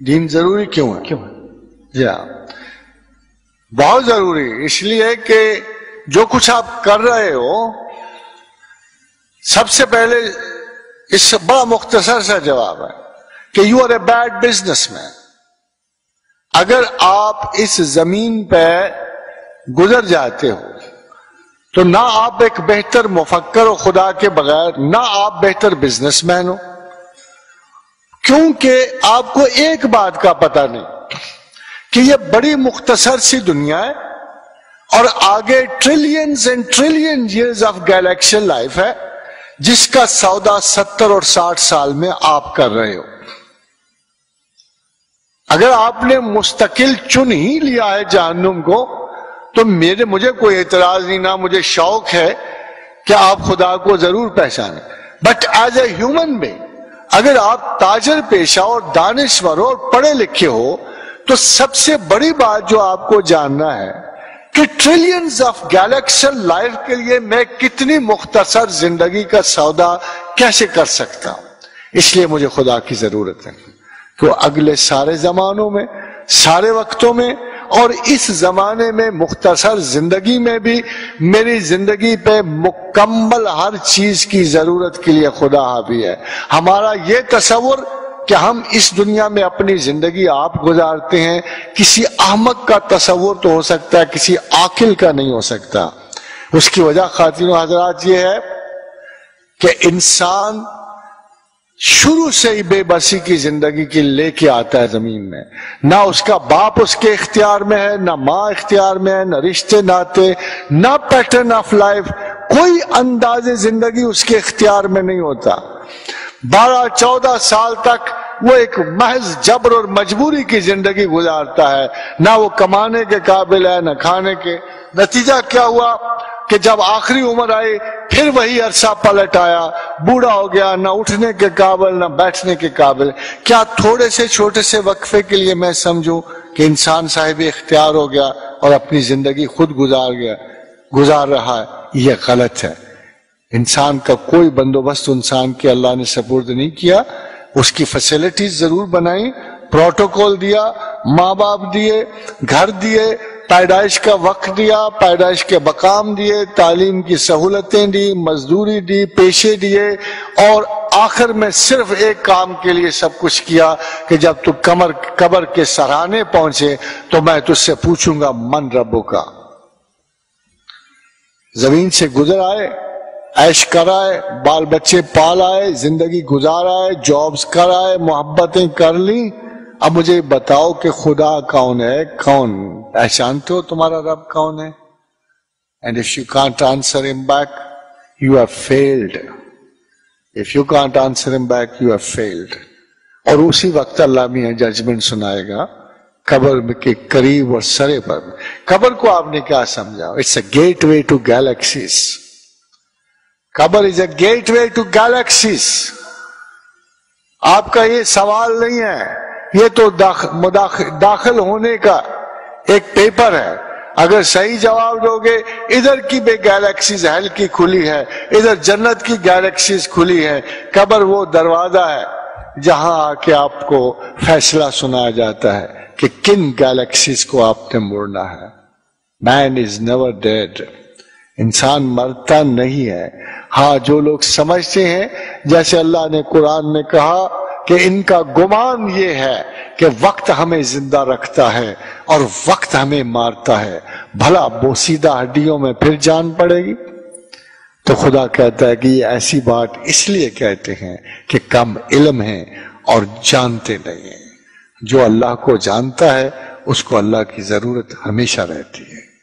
دین ضروری کیوں ہے؟ کیوں ہے؟ جی ہاں بہت ضروری اس لیے کہ جو کچھ آپ کر رہے ہو سب سے پہلے اس سے بڑا مختصر سا جواب ہے کہ you are a bad businessman اگر آپ اس زمین پہ گزر جاتے ہو تو نہ آپ ایک بہتر مفکر ہو خدا کے بغیر نہ آپ بہتر بزنس مین ہو۔ کیونکہ آپ کو ایک بات کا پتہ نہیں کہ یہ بڑی مختصر سی دنیا ہے اور آگے trillions and trillion years of galaxian life ہے جس کا سودا ستر اور ساٹھ سال میں آپ کر رہے ہو۔ اگر آپ نے مستقل چن ہی لیا ہے جہنم کو، تو میرے، مجھے کوئی اعتراض نہیں، نہ مجھے شوق ہے کہ آپ خدا کو ضرور پہچانے but as a human being اگر آپ تاجر پیشہ اور دانشور ہو اور پڑھے لکھے ہو، تو سب سے بڑی بات جو آپ کو جاننا ہے کہ ٹریلینز آف گیلیکشن لائف کے لیے میں کتنی مختصر زندگی کا سودا کیسے کر سکتا ہوں؟ اس لیے مجھے خدا کی ضرورت ہے کہ وہ اگلے سارے زمانوں میں، سارے وقتوں میں اور اس زمانے میں مختصر زندگی میں بھی میری زندگی پہ مکمل ہر چیز کی ضرورت کے لیے خدا حاوی ہے۔ ہمارا یہ تصور کہ ہم اس دنیا میں اپنی زندگی آپ گزارتے ہیں، کسی احمق کا تصور تو ہو سکتا ہے، کسی عاقل کا نہیں ہو سکتا۔ اس کی وجہ خواتین و حضرات یہ ہے کہ انسان شروع سے ہی بے بسی کی زندگی کی لے کے آتا ہے زمین میں۔ نہ اس کا باپ اس کے اختیار میں ہے، نہ ماں اختیار میں ہے، نہ رشتے ناتے نہ پیٹرن آف لائف کوئی انداز زندگی اس کے اختیار میں نہیں ہوتا۔ بارہ چودہ سال تک وہ ایک محض جبر اور مجبوری کی زندگی گزارتا ہے۔ نہ وہ کمانے کے قابل ہے، نہ کھانے کے۔ نتیجہ کیا ہوا؟ کہ جب آخری عمر آئی، پھر وہی عرصہ پلٹ آیا۔ بوڑھا ہو گیا، نہ اٹھنے کے قابل، نہ بیٹھنے کے قابل۔ کیا تھوڑے سے چھوٹے سے وقفے کے لیے میں سمجھوں کہ انسان صاحب اختیار ہو گیا اور اپنی زندگی خود گزار گیا، گزار رہا ہے؟ یہ غلط ہے۔ انسان کا کوئی بندوبست انسان کے اللہ نے سپورٹ نہیں کیا۔ اس کی فیسلٹیز ضرور بنائی پروٹوکول دیا، ماں باپ دیے، گھر دیے پیدائش کا وقت دیا، پیدائش کے مقام دیے، تعلیم کی سہولتیں دی، مزدوری دی، پیشے دیے، اور آخر میں صرف ایک کام کے لیے سب کچھ کیا کہ جب تو کمر، قبر کے سراہنے پہنچے تو میں تجھ سے پوچھوں گا، من ربو کا زمین سے گزر آئے، عیش کرائے بال بچے پال آئے، زندگی گزار آئے، جابز کر آئے، محبتیں کر لی اب مجھے بتاؤ کہ خدا کون ہے، کون پہچانتے ہو تمہارا رب کون ہے and if you can't answer him back you have failed if you can't answer him back you have failed اور اسی وقت اللہ میں ججمنٹ سنائے گا قبر کے قریب اور سرے پر۔ قبر کو آپ نے کیا سمجھا؟ It's a gateway to galaxies قبر is a gateway to galaxies آپ کا یہ سوال نہیں ہے۔ یہ تو داخل, داخل ہونے کا ایک پیپر ہے۔ اگر صحیح جواب دو گے، ادھر کی بھی گیلیکسیز ہیل کی کھلی ہے ادھر جنت کی گیلیکسیز کھلی ہے قبر وہ دروازہ ہے جہاں آ کے آپ کو فیصلہ سنایا جاتا ہے کہ کن گیلیکسیز کو آپ نے مڑنا ہے۔ مین از نیور ڈیڈ انسان مرتا نہیں ہے۔ ہاں جو لوگ سمجھتے ہیں، جیسے اللہ نے قرآن میں کہا کہ ان کا گمان یہ ہے کہ وقت ہمیں زندہ رکھتا ہے اور وقت ہمیں مارتا ہے۔ بھلا بوسیدہ ہڈیوں میں پھر جان پڑے گی؟ تو خدا کہتا ہے کہ یہ ایسی بات اس لیے کہتے ہیں کہ کم علم ہے اور جانتے نہیں ہیں۔ جو اللہ کو جانتا ہے، اس کو اللہ کی ضرورت ہمیشہ رہتی ہے۔